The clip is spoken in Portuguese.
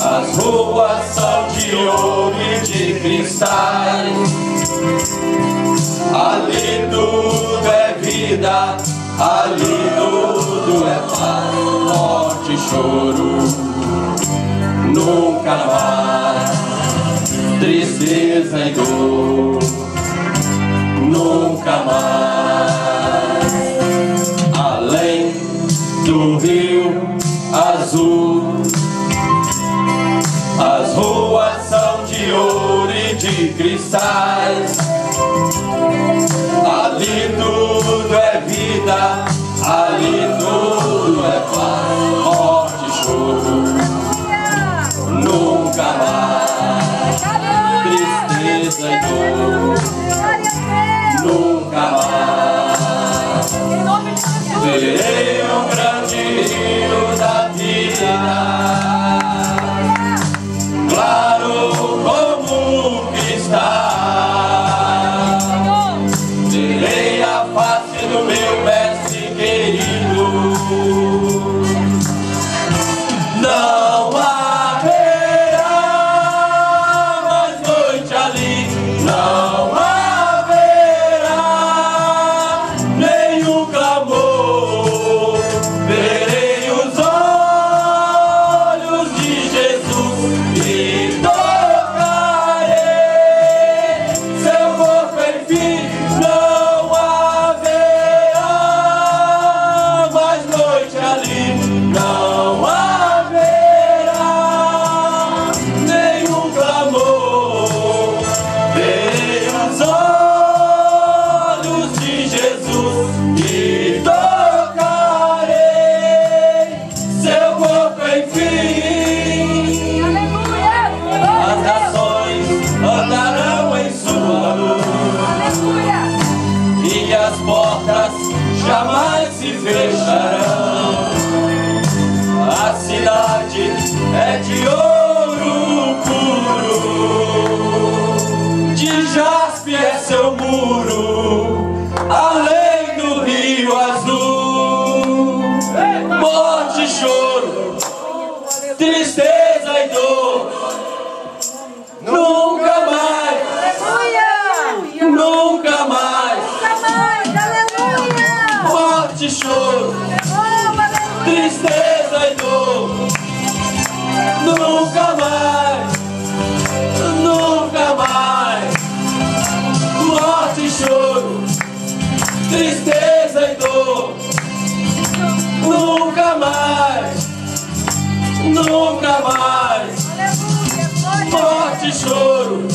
As ruas são de ouro e de cristais Ali tudo é vida, ali tudo é paz Morte e choro, nunca mais Tristeza e dor, nunca mais. Cristais. Ali tudo é vida, ali tudo é paz, morte choro. Enfim. As nações andarão em sua luz e as portas jamais se fecharão. A cidade é de ouro puro, de jaspe é seu muro, além do rio azul. Morte e choro, tristeza e dor, nunca mais, nunca mais. Morte e choro, tristeza e dor, nunca mais, nunca mais. Morte e choro, tristeza e dor, nunca mais, nunca mais. Morte e choro,